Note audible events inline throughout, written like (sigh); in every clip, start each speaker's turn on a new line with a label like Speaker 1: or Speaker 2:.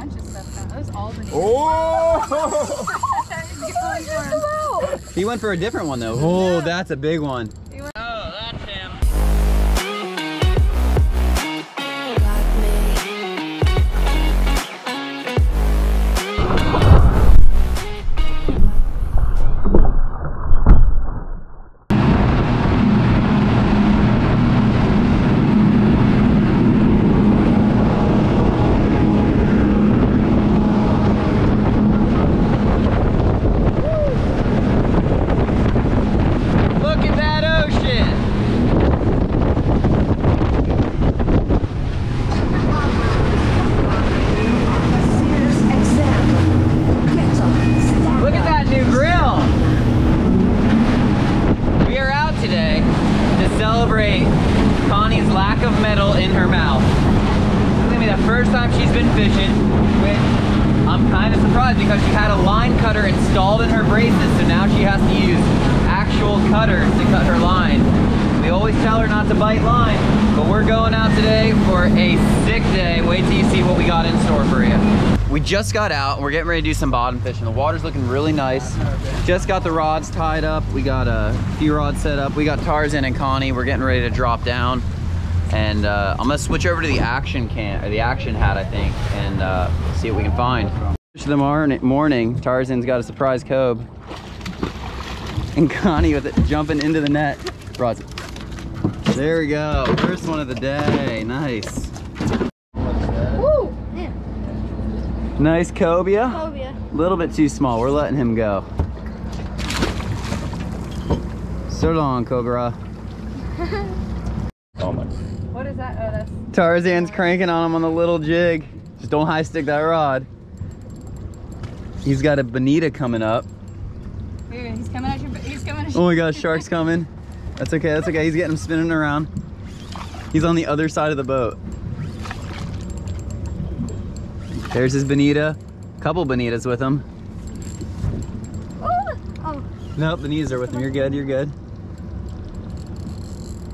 Speaker 1: bunch of stuff down. Oh! (laughs) That was all the
Speaker 2: Oh!
Speaker 3: He went for a different one though. Oh, that's a big one.
Speaker 4: Line cutter installed in her braces, so now she has to use actual cutters to cut her line. We always tell her not to bite line, but we're going out today for a sick day. Wait till you see what we got in store for you. We just got out we're getting ready to do some bottom fishing. The water's looking really nice. Just got the rods tied up. We got a few rods set up. We got Tarzan and Connie. We're getting ready to drop down. And uh, I'm gonna switch over to the action cam or the action hat, I think, and uh, see what we can find. Fish the morning, morning, Tarzan's got a surprise cobe. And Connie with it jumping into the net. Rods. There we go. First one of the day. Nice.
Speaker 5: Woo! Yeah,
Speaker 3: Nice cobia.
Speaker 5: phobia.
Speaker 3: A little bit too small. We're letting him go. So long, Cobra. (laughs)
Speaker 2: Oh my.
Speaker 1: What is that? Oh, that's
Speaker 3: Tarzan's cranking on him on the little jig. Just don't high stick that rod. He's got a bonita coming up.
Speaker 1: Ooh, he's coming at you. He's coming at you.
Speaker 3: Oh my gosh, (laughs) shark's coming. That's okay, that's okay. He's getting him spinning around. He's on the other side of the boat. There's his bonita. Couple bonitas with him.
Speaker 5: Oh, oh,
Speaker 3: Nope, bonitas are with him. You're good, you're good.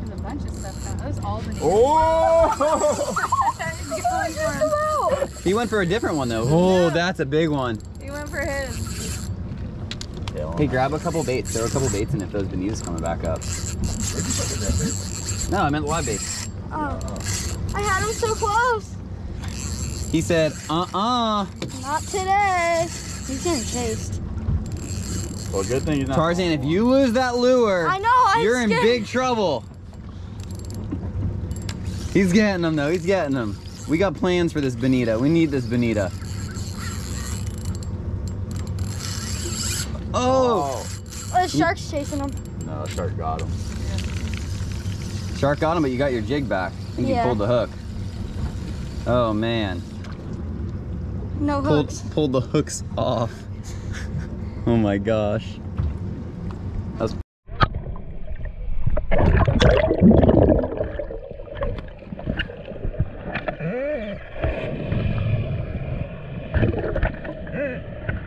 Speaker 1: There's a bunch of stuff down. That was all the
Speaker 2: Oh! (laughs)
Speaker 3: He went for a different one though. Oh, that's a big one.
Speaker 1: He went for his.
Speaker 3: Hey, grab a couple baits. Throw a couple baits in if those bonitas coming back up. No, I meant live baits.
Speaker 5: oh. I had him so close.
Speaker 3: He said, uh-uh.
Speaker 5: Not today. He's getting chased.
Speaker 2: Well, good thing he's not.
Speaker 3: Tarzan, if you lose that lure,
Speaker 5: I know, I'm
Speaker 3: you're in big trouble. He's getting them though. He's getting them. We got plans for this bonita. We need this bonita. Oh,
Speaker 5: Oh, the shark's chasing him.
Speaker 2: No, shark got him.
Speaker 3: shark got him, but you got your jig back. I think you pulled the hook. Oh man,
Speaker 5: No
Speaker 3: pulled
Speaker 5: hooks.
Speaker 3: pulled the hooks off. (laughs) oh my gosh. That was nice (laughs)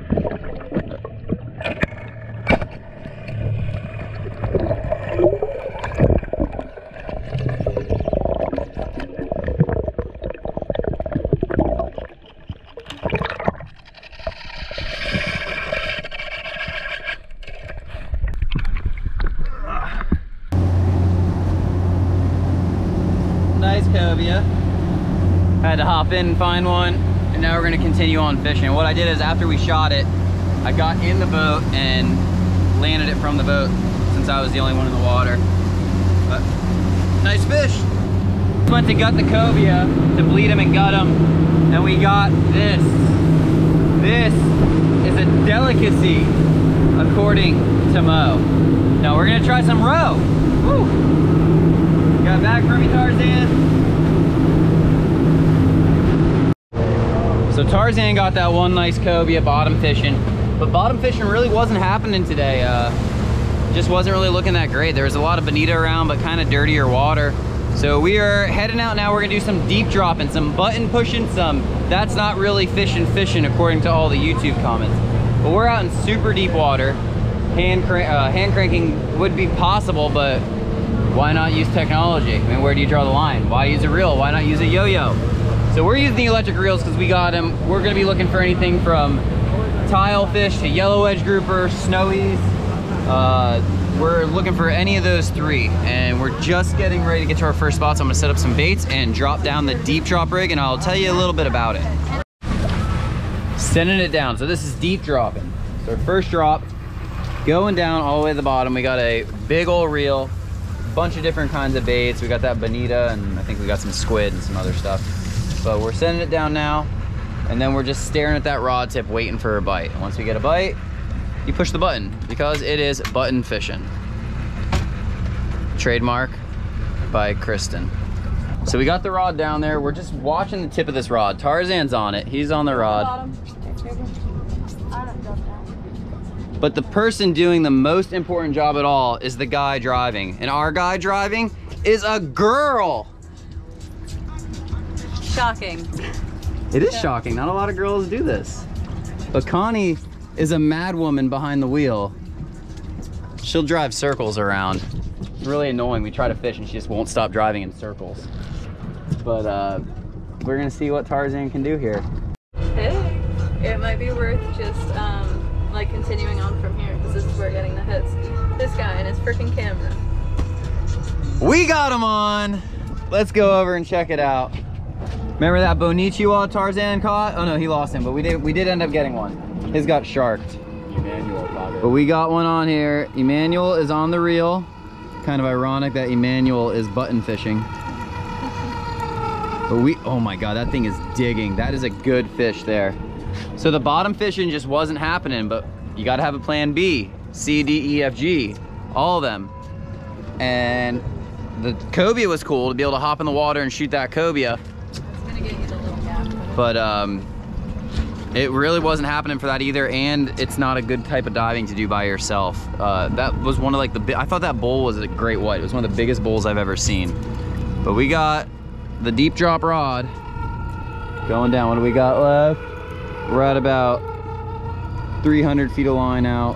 Speaker 3: cobia. Had to hop in and find one, and now we're gonna continue on fishing. What I did is after we shot it, I got in the boat and landed it from the boat since I was the only one in the water. But nice fish. Went to gut the cobia to bleed him and gut him, and we got this. This is a delicacy, according to Mo. Now we're gonna try some roe. Woo. Got back from Tarzan. So Tarzan got that one nice cobia bottom fishing, but bottom fishing really wasn't happening today. Uh, just wasn't really looking that great. There was a lot of bonita around, but kind of dirtier water. So we are heading out now. We're gonna do some deep dropping, some button pushing, some that's not really fishing fishing according to all the YouTube comments. But we're out in super deep water. Hand, uh, hand cranking would be possible, but why not use technology? I mean, where do you draw the line? Why use a reel? Why not use a yo-yo? So we're using the electric reels because we got them. We're gonna be looking for anything from tile fish to yellow edge grouper, snowies. Uh, we're looking for any of those three and we're just getting ready to get to our first spot. So I'm gonna set up some baits and drop down the deep drop rig and I'll tell you a little bit about it. Sending it down. So this is deep dropping. So first drop, going down all the way to the bottom. We got a big old reel, bunch of different kinds of baits. We got that bonita and I think we got some squid and some other stuff. But we're sending it down now and then we're just staring at that rod tip waiting for a bite. Once we get a bite, you push the button because it is button fishing. Trademark by Kristen. So we got the rod down there. We're just watching the tip of this rod. Tarzan's on it. He's on the rod. But the person doing the most important job at all is the guy driving. And our guy driving is a girl.
Speaker 1: Shocking.
Speaker 3: It is shocking. Not a lot of girls do this. But Connie is a mad woman behind the wheel. She'll drive circles around. It's really annoying. We try to fish and she just won't stop driving in circles. But uh, we're gonna see what Tarzan can do here.
Speaker 1: Hey, it might be worth just um, like continuing on from here because this is where we're getting the hits. This guy and his freaking camera.
Speaker 3: We got him on. Let's go over and check it out. Remember that Bonichiwa Tarzan caught? Oh no, he lost him, but we did we did end up getting one. His got sharked.
Speaker 2: Emmanuel caught it.
Speaker 3: But we got one on here. Emmanuel is on the reel. Kind of ironic that Emmanuel is button fishing. But we, oh my God, that thing is digging. That is a good fish there. So the bottom fishing just wasn't happening, but you gotta have a plan B, C, D, E, F, G, all of them. And the cobia was cool to be able to hop in the water and shoot that cobia, but um, it really wasn't happening for that either. And it's not a good type of diving to do by yourself. Uh, that was one of like the, I thought that bull was a great white. It was one of the biggest bulls I've ever seen. But we got the deep drop rod going down. What do we got left? We're at about 300 feet of line out.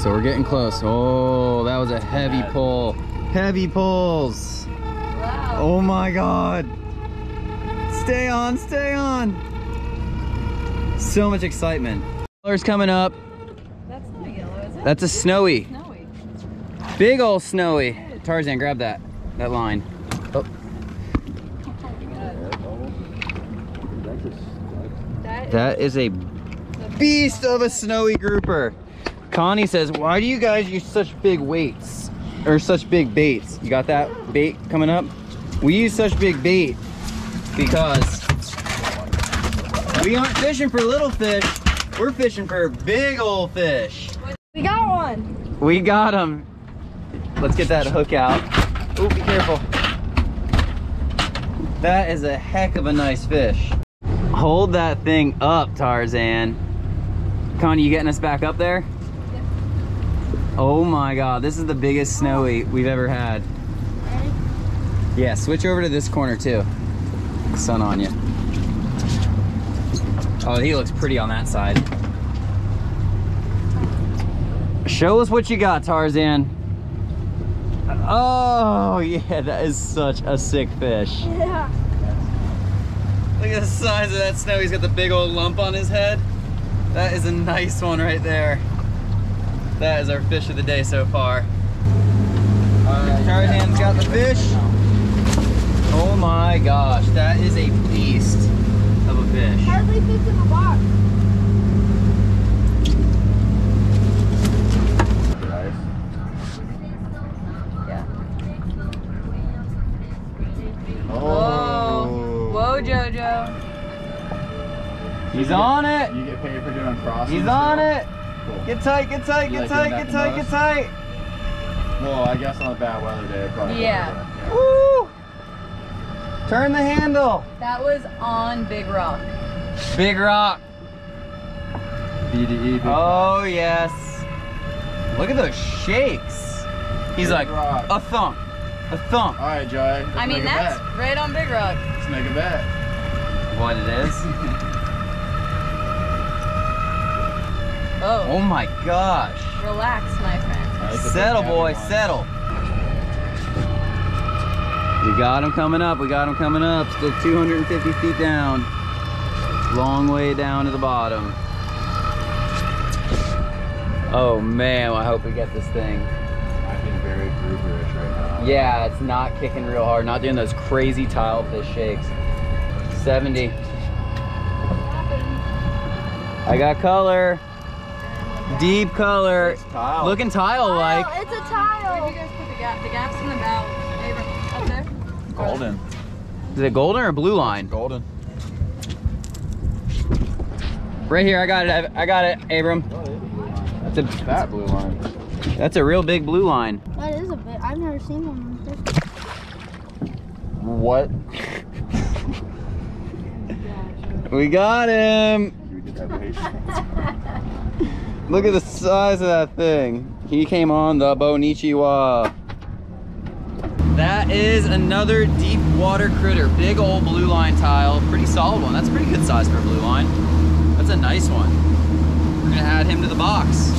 Speaker 3: So we're getting close. Oh, that was a heavy pull. Heavy pulls.
Speaker 1: Wow.
Speaker 3: Oh my God. Stay on, stay on. So much excitement. Colors coming up.
Speaker 1: That's not yellow, is it?
Speaker 3: That's a snowy.
Speaker 1: snowy.
Speaker 3: Big old snowy. Tarzan, grab that. That line. Oh,
Speaker 1: That,
Speaker 3: that is a beast of a snowy grouper. Connie says, why do you guys use such big weights? Or such big baits? You got that bait coming up? We use such big bait because we aren't fishing for little fish. We're fishing for big old fish.
Speaker 5: We got one.
Speaker 3: We got him. Let's get that hook out. Oh, be careful. That is a heck of a nice fish. Hold that thing up, Tarzan. Connie, you getting us back up there? Oh my God, this is the biggest snowy we've ever had.
Speaker 5: Ready?
Speaker 3: Yeah, switch over to this corner too. Sun on you. Oh, he looks pretty on that side. Show us what you got, Tarzan. Oh, yeah, that is such a sick fish.
Speaker 5: Yeah.
Speaker 3: Look at the size of that snow. He's got the big old lump on his head. That is a nice one right there. That is our fish of the day so far. Tarzan's got the fish. Oh my gosh, that is a beast of a fish.
Speaker 5: Hardly fits in the box.
Speaker 2: Nice.
Speaker 1: Yeah.
Speaker 2: Oh.
Speaker 1: Whoa, Jojo.
Speaker 3: He's on it.
Speaker 2: You get paid for doing crossing.
Speaker 3: He's on it.
Speaker 2: Cool.
Speaker 3: Get tight, get tight,
Speaker 2: You
Speaker 3: get
Speaker 2: like
Speaker 3: tight, get tight, get tight.
Speaker 2: Well, I guess on a bad weather day, probably.
Speaker 1: Yeah.
Speaker 3: Woo! Turn the handle.
Speaker 1: That was on Big Rock.
Speaker 3: Big rock.
Speaker 2: BDE. big
Speaker 3: Oh yes. Look at those shakes. He's
Speaker 2: Big
Speaker 3: like
Speaker 2: rock.
Speaker 3: a thump, a thump.
Speaker 2: All right, Joey. Let's
Speaker 1: I mean,
Speaker 2: a
Speaker 1: that's
Speaker 2: bet.
Speaker 1: right on Big Rock.
Speaker 2: Let's make a bet.
Speaker 3: What it is? (laughs)
Speaker 1: Oh,
Speaker 3: oh my gosh.
Speaker 1: relax, my friend.
Speaker 2: I like the big
Speaker 3: Settle, boy, settle. We got him coming up. We got him coming up. Still 250 feet down. Long way down to the bottom. Oh man, I hope we get this thing.
Speaker 2: I think very grouperish right now.
Speaker 3: Yeah, it's not kicking real hard. Not doing those crazy tile fish shakes. 70. I got color. Deep color.
Speaker 2: It's tile.
Speaker 3: Looking tile like.
Speaker 5: Tile, it's a
Speaker 1: Where'd
Speaker 5: tile.
Speaker 1: you guys put the gaff? The gaff's in the bow. Abram, up there?
Speaker 2: golden.
Speaker 3: Is it golden or blue line?
Speaker 2: Golden.
Speaker 3: Right here, I got it. I got it, Abram. That's a
Speaker 2: That blue line.
Speaker 3: that's a real big blue line.
Speaker 5: That is a bit. I've never seen one like this.
Speaker 2: What?
Speaker 3: We got him.
Speaker 2: You did that bait.
Speaker 3: Look at the size of that thing. He came on the Bonichiwa. That is another deep water critter. Big old blue line tile. Pretty solid one. That's a pretty good size for a blue line. That's a nice one. We're gonna add him to the box.